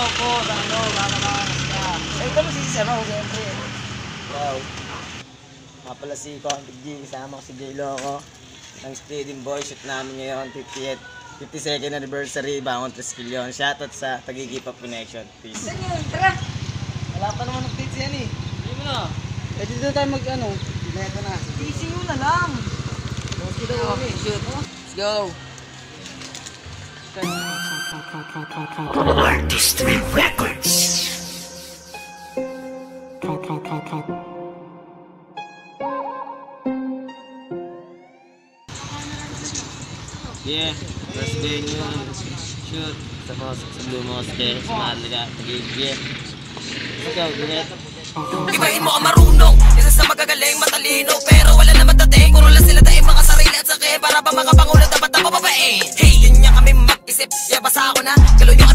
Sa ano, kakakakas ka. Eh, ito mo si Sano, siyempre. Wow. Nga pala si Convict G, kasama ko si J Loco. Ng Speeding Boy, shoot namin ngayon, 50th, 52nd anniversary, Bangon Triskelion. Shoutout sa Tagigipap Connection. Peace. Saan yun? Tara! Wala pa naman updates yan eh. Hindi mo na. Eh, dito tayo mag ano. Ito na. TCU na lang. Let's go. Okay, shoot. Let's go. Artistry Records. Yeah, first day nyo. Shoot. Sa mosque, sa Blue Mosque, sa Malaga. Let's go, duet. Ibahin mo ang marunong Isa sa magagaling matalino Pero wala naman dating Kuro lang sila daing mga sarili at sakit Para ba makapangulo dapat na pababain Kaya basa ako na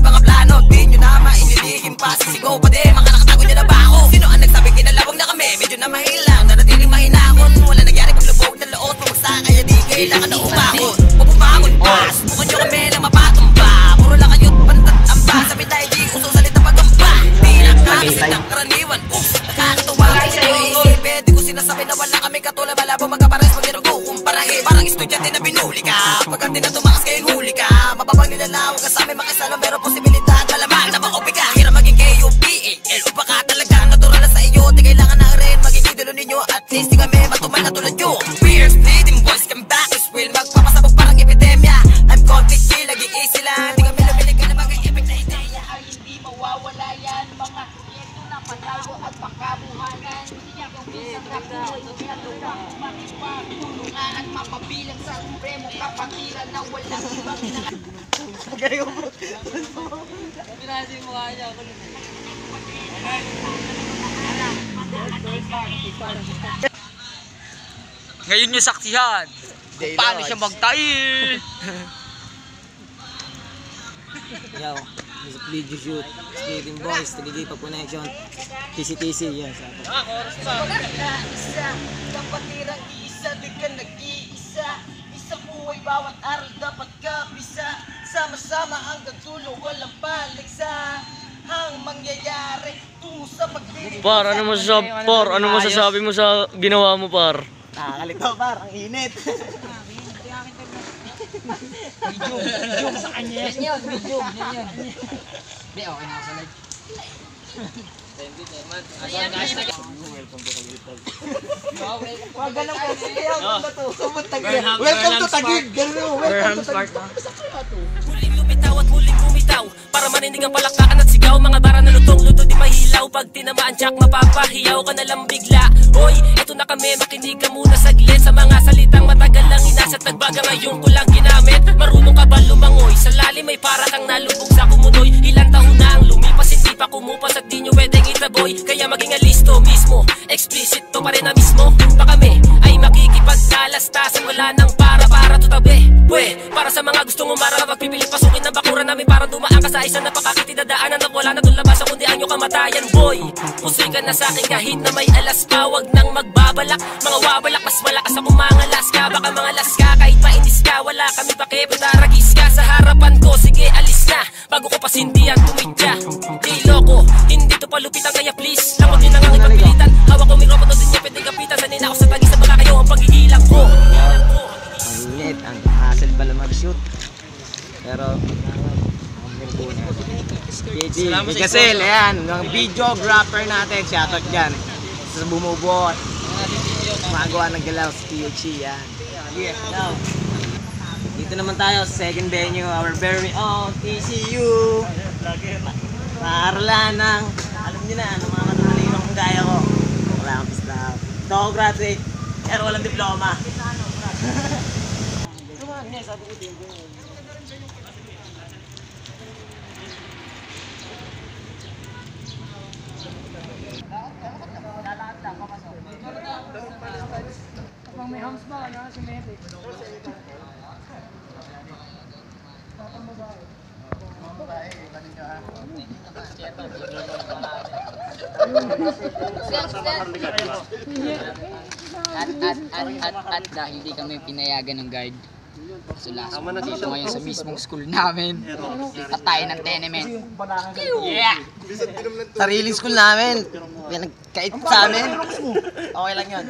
na tulad nyo We're bleeding boys, come back This will magpapasabog parang epidemya I'm chill, laging easy lang Di kami lumilig ka na mag-epic na ideya ay hindi mawawala yan mga ito na panago at yung isang kabuhay ginagawa makipagtulungan at mapabilang sa supremo kapatiran na walang ibang ina Pinasi mo kaya niya. Ngayon niyo saksihan kung paano siya magtahi. Yo, music video shoot. Speeding Boys, Tagigipap Connection. TCTC, yan. Sa isa Kapatirang isa, di ka nag-iisa Isang buhay bawat araw dapat kapisa Sama-sama hanggang dulo walang paligsa Hang mangyayari tungo sa pagdinig Par, ano masasabi, par, ano masasabi mo sa ginawa mo, par? Nakakalito, par. Ang init. Yan yun, medium. Yan yun. Hindi, okay na ako sa live. Wag ganun po Welcome to Tagig Welcome. to. Tagig Welcome to Tagig Muling lumitaw at muling bumitaw Para maninig ang palakpakan at sigaw Mga bara na lutong luto mahilaw Pag tinamaan jack mapapahiyaw ka na lang bigla. Hoy, eto na kami makinig ka muna saglit. Sa mga salitang matagal lang inasat Nagbaga ngayon ko lang ginamit. Marunong ka ba lumangoy? Sa lalim may para kang nalubog sa kumunoy. Ilang taon na ang lumipas Hindi pa kumupas at di nyo pwedeng itaboy. Kaya maging alisto mismo Explicit to pa rin na mismo. Pa kami ay makikipagkalastasan Wala nang para para tutabi We, para sa mga gustong umara Kapag pipilit pasukin ng bakuran namin Parang dumaan ka sa isang napakakitidadaanan Na wala na doon ang iyong kamatayan Boy, pusoy ka na sa akin kahit na may alas pa Huwag nang magbabalak. Mga wabalak, mas malakas ako mga laska Baka mga laska kahit mainis ka Wala kami pakipin, taragis ka Sa harapan ko, sige alis na. Bago ko pasindihan, tumidya Di loko, hindi to palupitan Kaya please, nyo nang ang ipagpilitan Hawak ko mikropono din niya pwede kapitan. Sanay na ako sa tagis baka kayo ang paghihilang ko. Ang init. Ang hassle pala mag-shoot. Pero. KG, Mikasil, ayan. Ang videographer natin. Shoutout dyan. Sa bumubuo. Gumagawa ng galaw sa THC, yan. Yeah, now. Dito naman tayo sa second venue, our very own TCU. Paaralan ng, alam niyo na, ng mga matalinong gaya ko. Wala akong pista. Ito ako graduate, pero walang diploma. Pag may hams ba, na si Medic. At, at, at, at, at, dahil hindi kami pinayagan ng guard. Sila, dito ngayon sa mismong school namin. Lipat tayo ng tenement. Yeah! Sariling school namin. Pinagkait sa amin. Okay lang yun.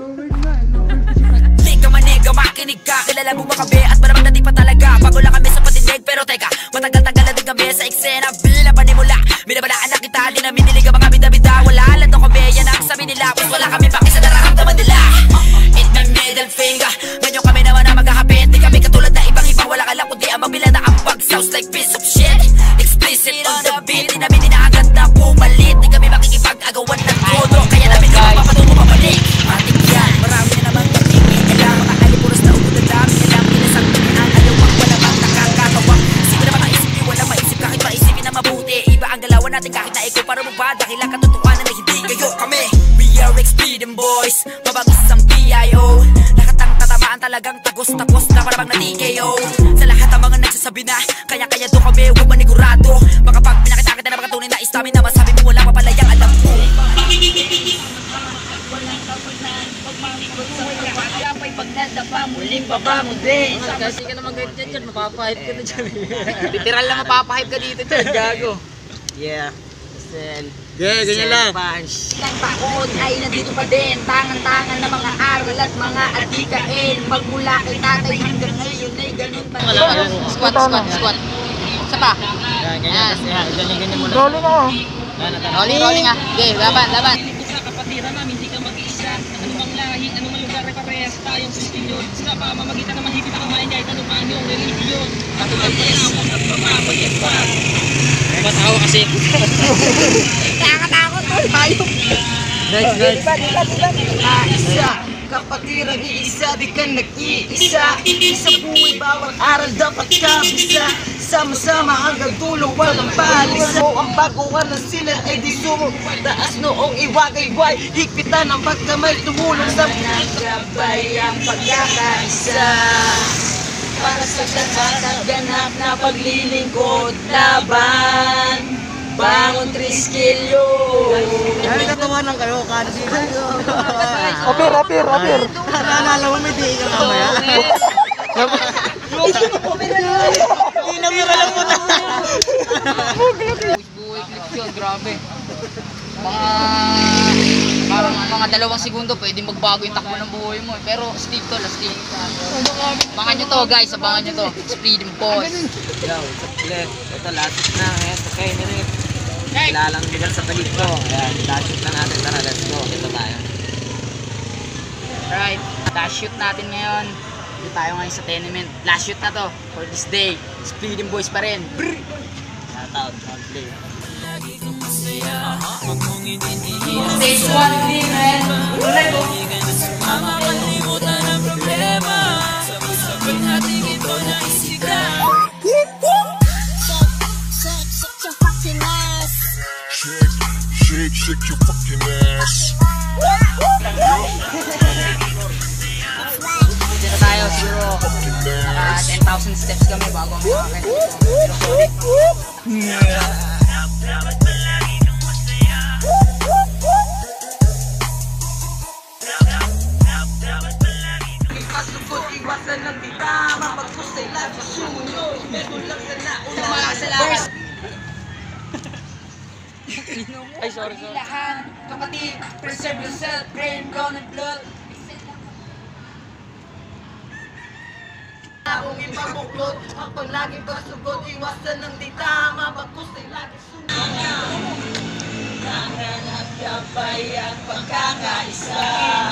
Liga maniga, makinig ka Kilala mo ba kami at maramang dating pa talaga Bago lang kami sa patinig pero teka Matagal-tagal na din kami sa eksena Bila panimula Minabalaan na kita Di namin niliga mga expedient boys Mabagis ang PIO Lahat ang tatamaan talagang tagos-tapos na para bang na TKO Sa lahat ng mga nagsasabi na Kaya-kaya do kami huwag manigurado Baka pag pinakita kita na na istamin na Masabi mo wala pa pala yung alam mo Kasi ka naman ganyan dyan, dyan, mapapahip ka na dyan. Literal na mapapahip ka dito dyan, gago. Yeah. Sel. Yeah, ganyan lang. Ilang taon ay nandito pa din Tangan-tangan na mga aral at mga adikain Magmula kay tatay hanggang ngayon ay ganun pa rin Squat, squat, squat. Isa pa. Yan, ganyan. Tapos yan. Ganyan, ganyan muna. Rolling ako. Yan, yan. Rolling, rolling ah. Okay, laban, laban. sa kapatiran namin, hindi ka mag-iisa Anumang lahi, anumang lugar parehas tayong Kristiyano Sa pamamagitan ng mahigit na kamayan kahit anumang yung relihiyon Katulad pa rin ako at pamamagitan Matawa kasi. Next, next. Isa, kapatiran iisa, di ka nag-iisa. Isa buhay, bawat aral dapat kabisa Sama-sama hanggang dulo, walang balisa Mo ang baguhan ng sila ay di sumo Taas noong iwagay-way, higpitan ang pagkamay tumulong sa Nagabay ang pagkakaisa Para sa lahat at ganap na paglilingkod laban Bangon Triskilyo Ay, natawanan kayo. Kada dito. Apir, apir, apir. Naalala mo, may di ka mamaya. Inamira lang mo na. Yun, grabe. Mga parang mga dalawang segundo pwede magbago yung takbo ng buhay mo. eh. Pero stick to, stick. Abangan nyo to guys, abangan nyo to. Speed and boys. Yo, ulit? Ito, last na. Ayan, okay, minute. Kilalang lugar sa palig ko. Ayan, last shoot na natin. Tara, let's go. Ito tayo. Alright, last shoot natin ngayon. Dito tayo ngayon sa tenement. Last shoot na to for this day. Speed and boys pa rin. Brr! Shout out, on play. Stage 1, clean man. Shake, shake your fucking ass. Dito tayo siguro. Naka 10,000 steps kami bago solid. Pasukot, iwasan ng ditama Pagpusay lang sa sumunod Meron lang sa nauna sa lakas. Ay, sorry, sorry Kapatid, preserve yourself Brain, bone, and blood Akong ipabuklod. Ang palagi pasugot Iwasan ng ditama Pagpusay lagi sumunod Tangan at gabay ang pagkakaisa?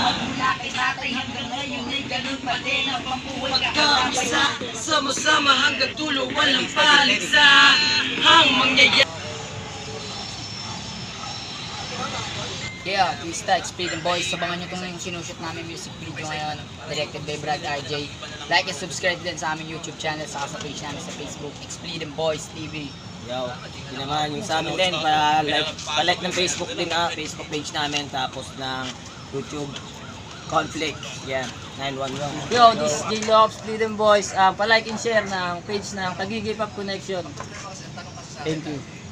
Magmula kay tatay hanggang ngayon ay ganun pa din ang pambuhay Pagkakaisa, sama-sama hanggang tulo walang paligsa. Ang mangyayari Yeah, Twista, Speed and Boys. Sabangan nyo itong sinushoot namin music video ngayon. Directed by Brad RJ. Like and subscribe din sa aming YouTube channel saka sa page namin sa Facebook, and Boys TV. Yo, yun naman yung sa amin din. Pa-like, pa-like ng Facebook din ah. Facebook page namin. Tapos ng YouTube Conflict. Yan, 911. Yo, this is J Love, Speed and Boys. Ah, pa-like and share ng page ng Tagigipap Connection. Thank you.